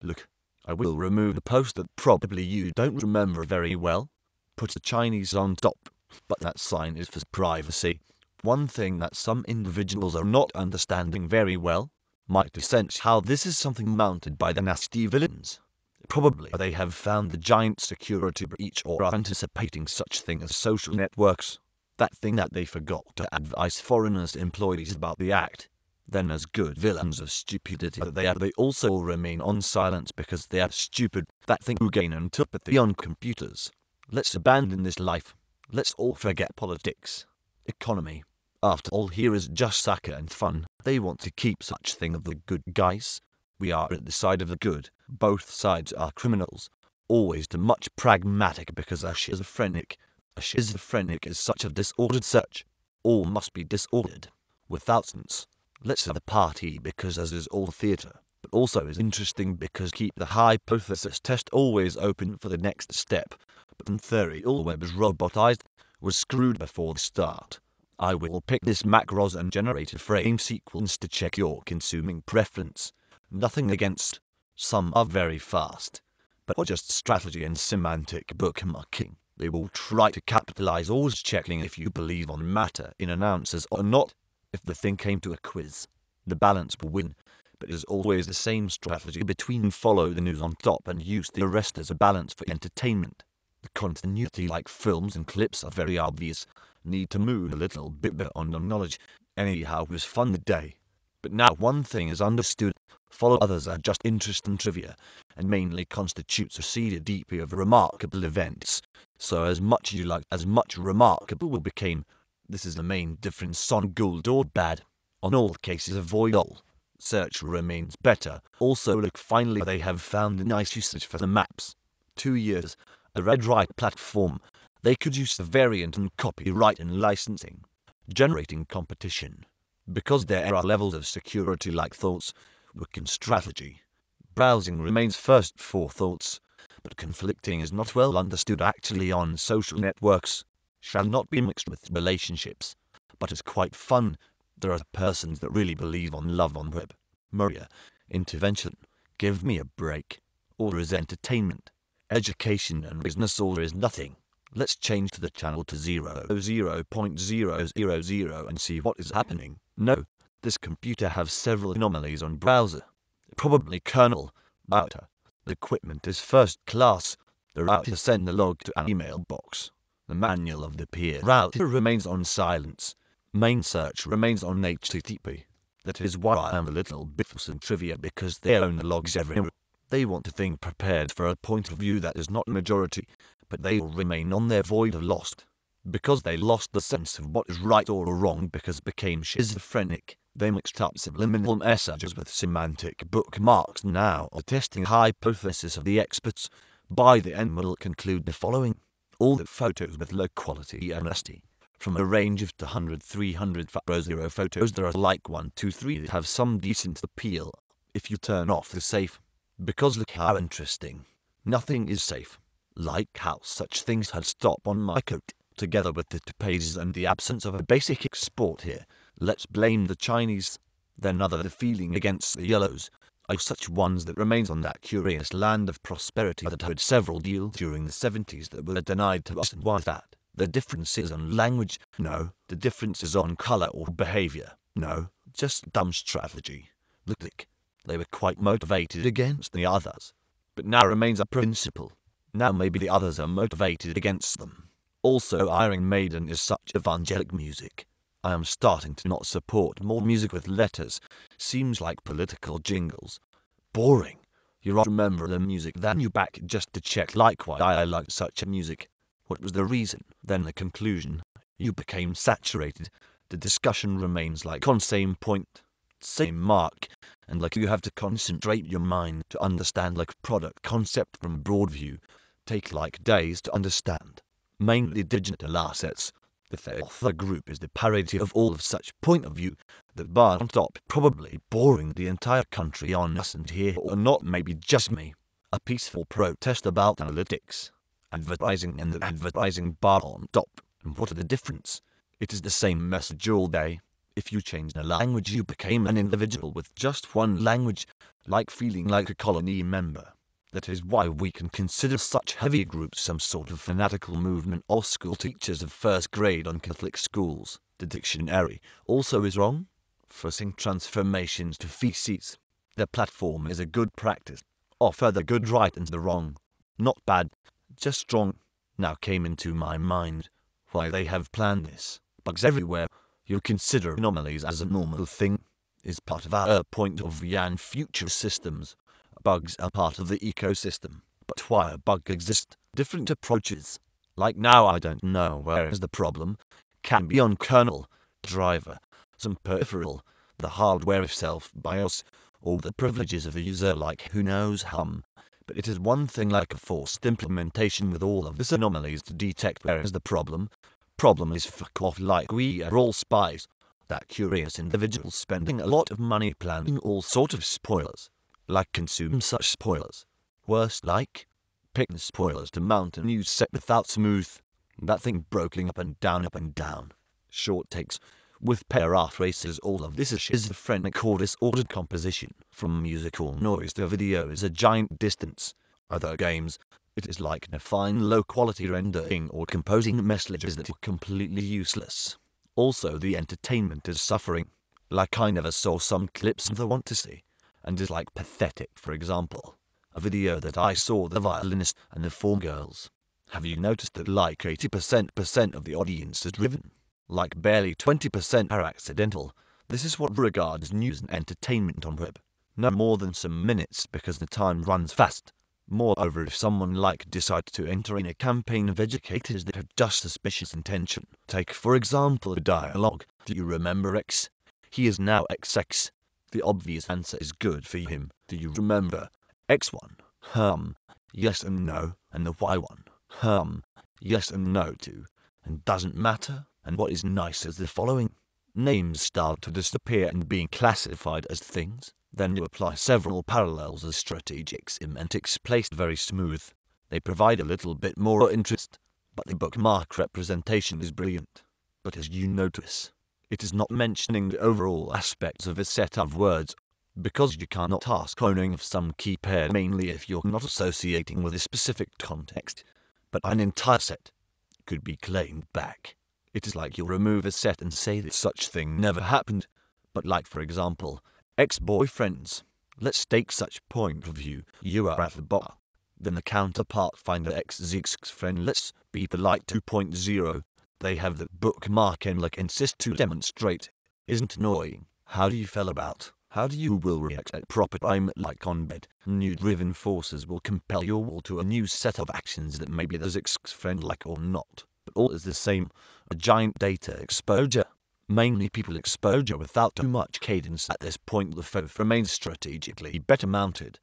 Look, I will remove the post that probably you don't remember very well. Put the Chinese on top, but that sign is for privacy. One thing that some individuals are not understanding very well, might sense how this is something mounted by the nasty villains. Probably they have found the giant security breach or are anticipating such thing as social networks. That thing that they forgot to advise foreigners employees about the act. Then as good villains of stupidity that they are, they also remain on silence because they are stupid. That thing who gain antipathy on computers. Let's abandon this life. Let's all forget politics. Economy. After all here is just soccer and fun. They want to keep such thing of the good guys. We are at the side of the good. Both sides are criminals. Always too much pragmatic because a schizophrenic. A schizophrenic is such a disordered search. All must be disordered. Without sense. Let's have a party because as is all theatre, but also is interesting because keep the hypothesis test always open for the next step. But in theory all web is robotized, was screwed before the start. I will pick this macros and generate a frame sequence to check your consuming preference. Nothing against. Some are very fast. But just strategy and semantic bookmarking. They will try to capitalize always checking if you believe on matter in announcers or not. If the thing came to a quiz, the balance will win, but it is always the same strategy between follow the news on top and use the rest as a balance for entertainment. The continuity like films and clips are very obvious, need to move a little bit beyond the knowledge. Anyhow, was fun the day. But now one thing is understood, follow others are just interest and trivia, and mainly constitutes a seeded DP of remarkable events. So as much as you like, as much remarkable will became, this is the main difference on good or bad. On all cases avoid all. Search remains better. Also look finally they have found a nice usage for the maps. Two years. A red right platform. They could use the variant and copyright and licensing. Generating competition. Because there are levels of security like thoughts, work and strategy. Browsing remains first for thoughts, but conflicting is not well understood actually on social networks shall not be mixed with relationships, but is quite fun. There are persons that really believe on love on web. Maria, intervention, give me a break. Or is entertainment, education and business or is nothing. Let's change the channel to 0, 0.000 and see what is happening. No, this computer has several anomalies on browser. Probably kernel, router. The equipment is first class. The router send the log to an email box. The manual of the peer router remains on silence. Main search remains on HTTP. That is why I am a little bit for some trivia because they own the logs everywhere. They want to think prepared for a point of view that is not majority, but they will remain on their void of lost. Because they lost the sense of what is right or wrong because became schizophrenic, they mixed up subliminal messages with semantic bookmarks now are testing hypothesis of the experts. By the end will conclude the following all the photos with low quality honesty. From a range of 200 300 zero photos there are like 1 2 3 that have some decent appeal, if you turn off the safe. Because look how interesting. Nothing is safe. Like how such things had stop on my coat, together with the two pages and the absence of a basic export here. Let's blame the Chinese. Then other the feeling against the yellows, are such ones that remains on that curious land of prosperity that had several deals during the 70s that were denied to us and why that? The difference is on language? No. The difference is on color or behavior? No. Just dumb strategy. Look. They were quite motivated against the others. But now remains a principle. Now maybe the others are motivated against them. Also Iron Maiden is such evangelic music. I am starting to not support more music with letters. Seems like political jingles. Boring. You remember the music then you back just to check like why I like such music. What was the reason? Then the conclusion. You became saturated. The discussion remains like on same point, same mark, and like you have to concentrate your mind to understand like product concept from broad view. Take like days to understand. Mainly digital assets. The author group is the parody of all of such point of view. The bar on top probably boring the entire country on us and here or not maybe just me. A peaceful protest about analytics. Advertising and the advertising bar on top. And what are the difference? It is the same message all day. If you changed a language you became an individual with just one language. like feeling like a colony member. That is why we can consider such heavy groups some sort of fanatical movement or school teachers of first grade on Catholic schools. The dictionary also is wrong. Forcing transformations to feces. The platform is a good practice. Offer the good right and the wrong. Not bad, just strong. Now came into my mind why they have planned this. Bugs everywhere. You consider anomalies as a normal thing. Is part of our point of view and future systems. Bugs are part of the ecosystem. But why a bug exists? Different approaches. Like now I don't know where is the problem. Can be on kernel, driver, some peripheral, the hardware itself, BIOS, or the privileges of a user like who knows hum. But it is one thing like a forced implementation with all of these anomalies to detect where is the problem. Problem is fuck off like we are all spies. That curious individual spending a lot of money planning all sort of spoilers. Like consume such spoilers. Worst like, pick picking spoilers to mount a new set without smooth. That thing broken up and down up and down. Short takes with paraphrases all of this is schizophrenic or disordered composition. From musical noise to video is a giant distance. Other games, it is like a fine low quality rendering or composing messages that are completely useless. Also the entertainment is suffering. Like I never saw some clips I want to see. And is like pathetic for example. A video that I saw the violinist and the four girls. Have you noticed that like 80% of the audience is driven? like barely 20% are accidental. This is what regards news and entertainment on web. No more than some minutes because the time runs fast. Moreover, if someone like decides to enter in a campaign of educators that have just suspicious intention, take for example a dialogue, do you remember X? He is now XX. The obvious answer is good for him, do you remember? X1, hum, yes and no, and the Y1, hum, yes and no too, and doesn't matter, and what is nice is the following. Names start to disappear and being classified as things. Then you apply several parallels as strategic semantics placed very smooth. They provide a little bit more interest, but the bookmark representation is brilliant. But as you notice, it is not mentioning the overall aspects of a set of words, because you cannot ask owning of some key pair mainly if you're not associating with a specific context, but an entire set could be claimed back. It is like you remove a set and say that such thing never happened. But like for example, ex-boyfriends. Let's take such point of view. You are at the bar. Then the counterpart find the ex-friend. Let's be polite 2.0. They have the bookmark and like insist to demonstrate. Isn't annoying? How do you feel about? How do you will react at proper time like on bed? New driven forces will compel you all to a new set of actions that maybe there's ex-friend like or not but all is the same, a giant data exposure. Mainly people exposure without too much cadence at this point the foe remains strategically better mounted.